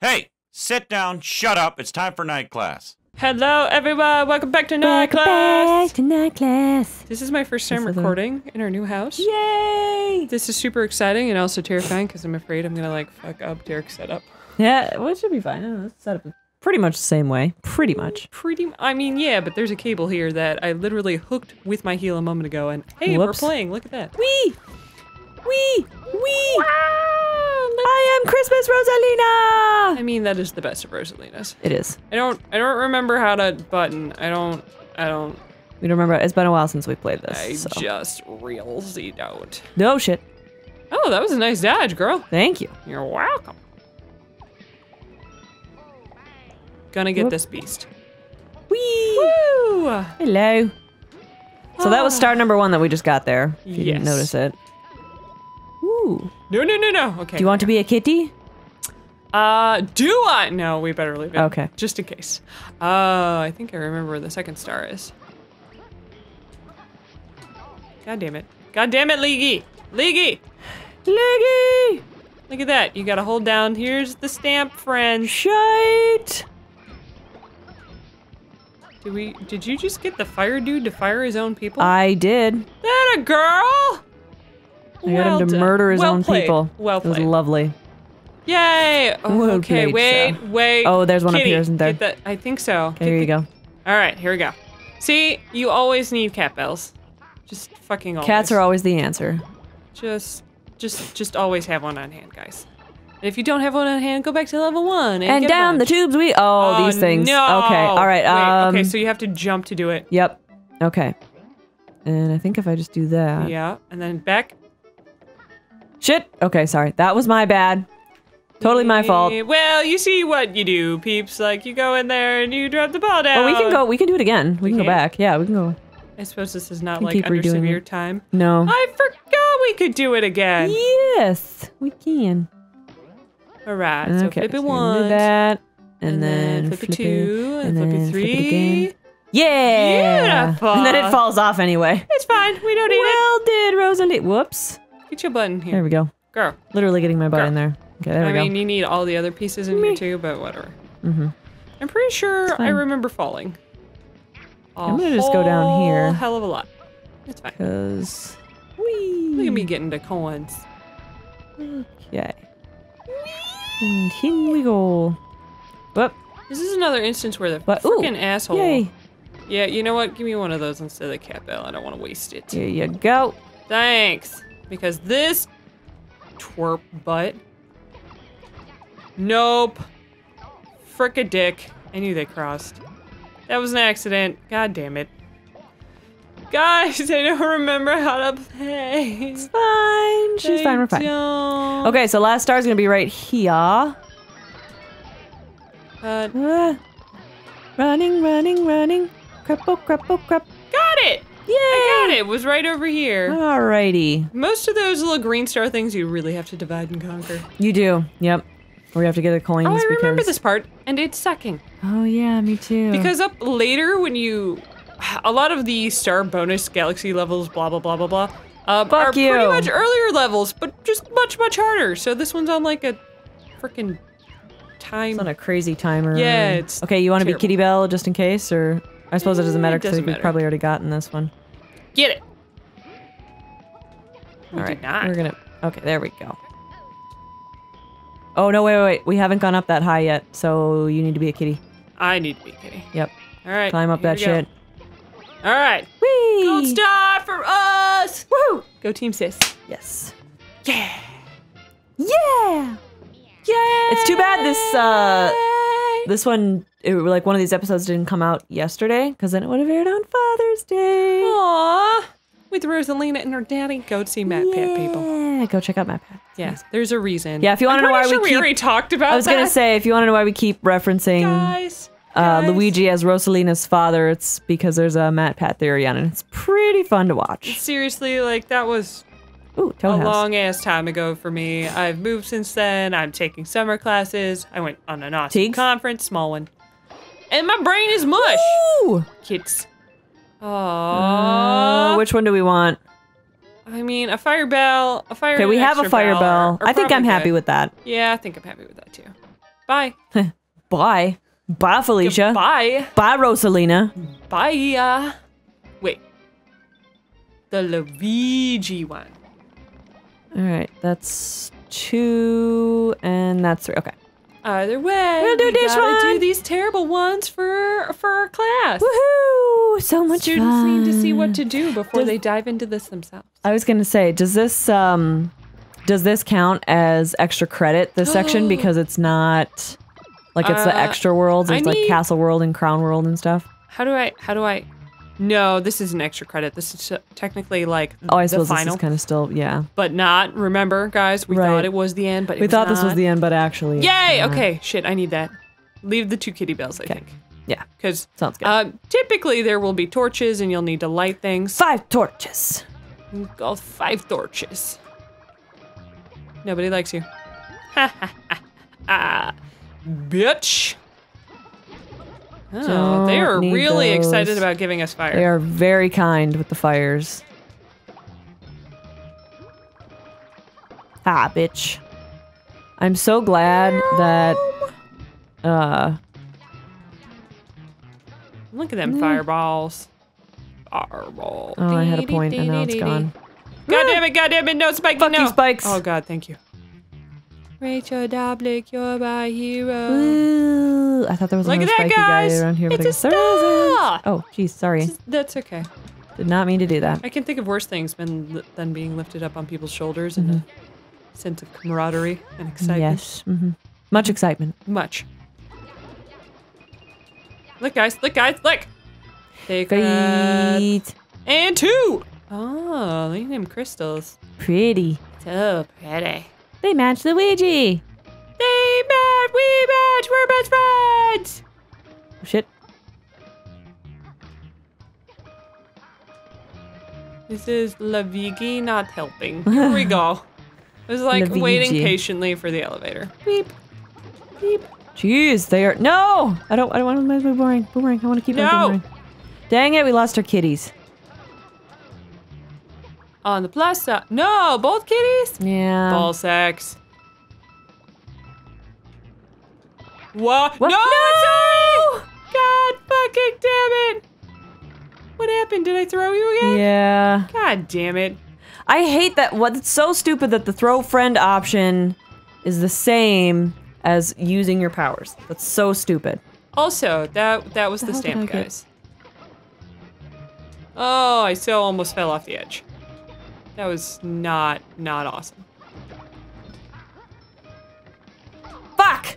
Hey, sit down, shut up. It's time for night class. Hello, everyone. Welcome back to night Welcome class. back to night class. This is my first time This is a- recording in our new house. Yay! This is super exciting and also terrifying because I'm afraid I'm gonna like fuck up Derek's setup. Yeah, well, it should be fine. I don't know, it's set up pretty much the same way. Pretty much. Pretty. I mean, yeah, but there's a cable here that I literally hooked with my heel a moment ago, and hey, Whoops. we're playing. Look at that. Wee! Wee! Wee! I am Christmas Rosalina! I mean, that is the best of Rosalina's. It is. I don't. I don't remember how to button. I don't. I don't. We don't remember. It's been a while since we played this. I so. just really don't. No shit. Oh, that was a nice dodge, girl. Thank you. You're welcome. Gonna get Whoop. this beast. Wee! Woo! Hello. So that was Ah. star number one that we just got there. If you didn't notice it. Ooh. No, no, no, no. Okay. Do you want to be a kitty? Uh, do I? No, we better leave it. Okay. Just in case. Uh, I think I remember where the second star is. God damn it. God damn it, Leagy! Leagy! Leggy! Look at that. You gotta hold down. Here's the stamp, friends. Shite! Did we? Did you just get the fire dude to fire his own people? I did. that a girl? I got him to murder his well own played. people. Well It was played. lovely. Yay! Oh, Well okay, played, wait, sir. wait. Oh, there's one up Kitty, here, isn't there? get that- I think so. Okay, here you go. All right, here we go. See, you always need cat bells. Just fucking always. Cats are always the answer. just, just, just always have one on hand, guys. If you don't have one on hand, go back to level one and, And down the tubes we. Oh, these things. No. Okay. All right. Wait, Um. okay, so you have to jump to do it. Yep. Okay. And I think if I just do that. Yeah, and then back. Shit. Okay. Sorry. That was my bad. Totally my fault. Well, you see what you do, peeps. Like you go in there and you drop the ball down. Well, we can go. We can do it again. We, can go back. Yeah, we can go. I suppose this is not like under severe it. time. No. I forgot we could do it again. Yes, we can. All right, so okay. flip it so we're do that, and, and then, flip it two, and, and flip then it flip three. it again. Yeah. Beautiful. And then it falls off anyway. It's fine. We don't need it. Well did, Rosalie. Whoops. it. Get your button here, There we go. girl. Literally getting my butt Girl. in there. Okay, there I we go. I mean, you need all the other pieces in here too, but whatever. Mhm. I'm pretty sure I remember falling. i I'm gonna just go down here. A hell of a lot. It's fine. Cause. Look at me getting to coins. Okay. And here we go. Whoop. This is another instance where the But- freaking asshole. Yay. Yeah, you know what? Give me one of those instead of the cat bell. I don't want to waste it. Here you go. Thanks. Because this twerp butt. Nope. Frick a dick. I knew they crossed. That was an accident. God damn it. Guys, I don't remember how to play. It's Fine. She's fine. We're fine. Don't. Okay, so last star is gonna be right here. Uh, Ah. running, running, running. Crap, oh, crap, oh, got it. Yay! I got it. It was right over here. Alrighty. Most of those little green star things you really have to divide and conquer. You do. Yep. Or we have to get the coins Oh, I because. remember this part, and it's sucking. Oh yeah, me too. Because up later, when you, a lot of the star bonus galaxy levels, blah blah blah blah blah, uh, Fuck are pretty much earlier levels, but just much much harder. So this one's on like a freaking time. it's on a crazy timer. Yeah, it's Okay, you want to be. Kitty Bell just in case, or I suppose it doesn't matter because we've matter. probably already gotten this one. Get it. We All right, not. we're gonna. Okay, there we go. Oh no! Wait, wait, wait! We haven't gone up that high yet, so you need to be a kitty. I need to be kidding. Yep. All right. Climb up that shit. All right. Whee! Gold star for us. Woo! Go team sis. Yes. Yeah. Yeah. Yeah. It's too bad this uh this one it, like one of these episodes didn't come out yesterday because then it would have aired on Father's Day. Aww. With Rosalina and her daddy. Go see MatPat, people. Yeah, go check out my Pat. Yeah, there's a reason. Yeah, if you wanna know why we sure we keep- already talked about I was gonna say if you want to know why we keep referencing guys, uh. Luigi as Rosalina's father, it's because there's a MatPat theory on it. It's pretty fun to watch. Seriously, like that was Ooh, a House. long ass time ago for me. I've moved since then. I'm taking summer classes. I went on an awesome Teagues? conference, small one, and my brain is mush. Ooh. Kids. Uh, Aww. which one do we want? I mean, a fire bell, a fire. Okay, we have a fire bell bell. I think I'm happy good. with that. Yeah, I think I'm happy with that too. Bye. Bye. Bye, Felicia. Bye. Bye, Rosalina. Bye. Uh, wait. The Luigi one. All right, that's two, and that's three. Okay. Either way, We'll do we this gotta do one. these terrible ones for for our class. Woohoo! So much Students fun. need to see what to do before Does- they dive into this themselves. I was gonna say, does this um, does this count as extra credit? This section because it's not like it's the Uh, extra worlds. I It's like need- Castle World and Crown World and stuff. How do I? How do I? No, this is an extra credit. This is technically like Oh, I the suppose this is kind of still yeah. but not. Remember, guys, we Right. thought it was the end, but it We thought this was the end, but actually, Yay! not. Okay, shit, I need that. Leave the two kitty bells, I Okay. think, Yeah, because sounds good. uh, typically there will be torches and you'll need to light things. Five torches. All five torches. Nobody likes you. Ha ha ha ha. Bitch. Oh, they are really those. excited about giving us fire. They are very kind with the fires. Ah, bitch. I'm so glad that uh Look at them fireballs. Fireballs. oh I had a point and now it's gone. God damn it, god damn it, no spiking, Fuck no. you, Spikes. Oh god, thank you. Rachel Doblik, you're my hero. Ooh, I thought there was Look another spiky guy around here, but It's a star. Oh, geez, sorry. That's okay. Did not mean to do that. I can think of worse things than, than being lifted up on people's shoulders and a sense of camaraderie and excitement. Mm-hmm. Yes. hmm Much excitement. Much. Look, guys. Look, guys. Look. Take. Great. And two. Oh, look at them crystals. Pretty. So pretty. They match Luigi. They match. We match. We're best friends. Oh, shit. This is Lavigi not helping. Here we go. It was like waiting patiently for the elevator. Beep. Beep. Jeez, they are no. I don't. I don't want to be boring. Boomerang. I want to keep No. boomerang. Dang it, we lost our kitties. On the plus side. No, both kitties? Yeah. Ball sex. What? What? No! No! God fucking damn it! What happened? Did I throw you again? Yeah. God damn it. I hate that. What? It's so stupid that the throw friend option is the same as using your powers. That's so stupid. Also, that that was the, The stamp, get? guys. Oh, I so almost fell off the edge. That was not not awesome. Fuck.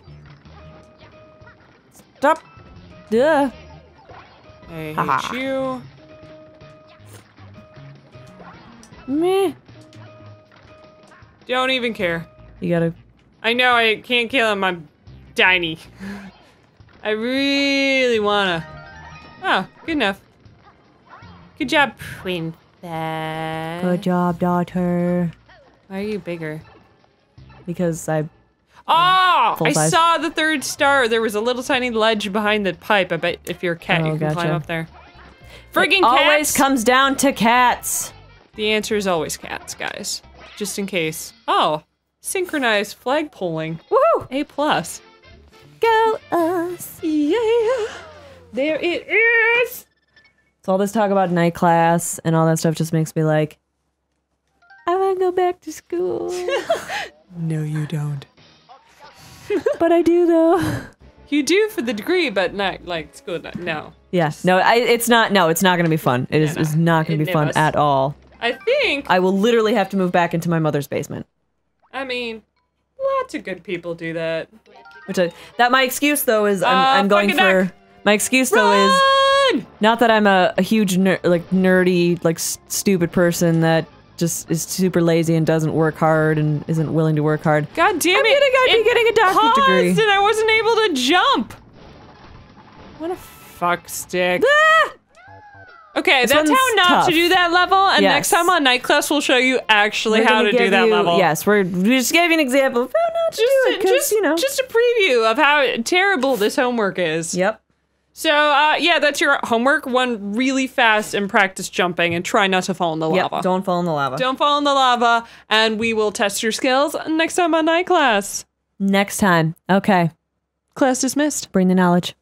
Stop. Duh. I hate Haha. you. Meh. Don't even care. You gotta. I know I can't kill him. I'm tiny. I really wanna. Oh, good enough. Good job, Good job, daughter. Why are you bigger? Because I. Oh, I size. saw the third star. There was a little tiny ledge behind the pipe. I bet if you're a cat, Oh, you can climb up there. Friggin' it always comes down to cats. the answer is always cats, guys. Just in case. Oh, synchronized flag polling. Woohoo! A plus. Go us. Yeah. There it is. So all this talk about night class and all that stuff just makes me like, I want to go back to school. No, you don't. but I do though. You do for the degree, but not like school. Not, no. Yeah. No, I, it's not. No, it's not going to be fun. It is. no. It's not going to be fun never- at all. I think. I will literally have to move back into my mother's basement. I mean, lots of good people do that. Which I, that my excuse though is I'm, Uh, I'm going for duck. my excuse though is Not that I'm a, a huge ner- like nerdy like stupid person that just is super lazy and doesn't work hard and isn't willing to work hard. God damn I'm it! gonna be getting a doctorate degree. and I wasn't able to jump. What a fuck stick. Ah! Okay, This that's how not tough. to do that level. And Yes. next time on night class, we'll show you actually We're how gonna do that you- level. Yes, we're we just gave you an example of how not to Just, do it because just, you know. just a preview of how terrible this homework is. yep. So, uh, yeah, that's your homework. One really fast and practice jumping and try not to fall in the Yep, lava. don't fall in the lava. Don't fall in the lava, and we will test your skills next time on night class. Next time. Okay. Class dismissed. Bring the knowledge.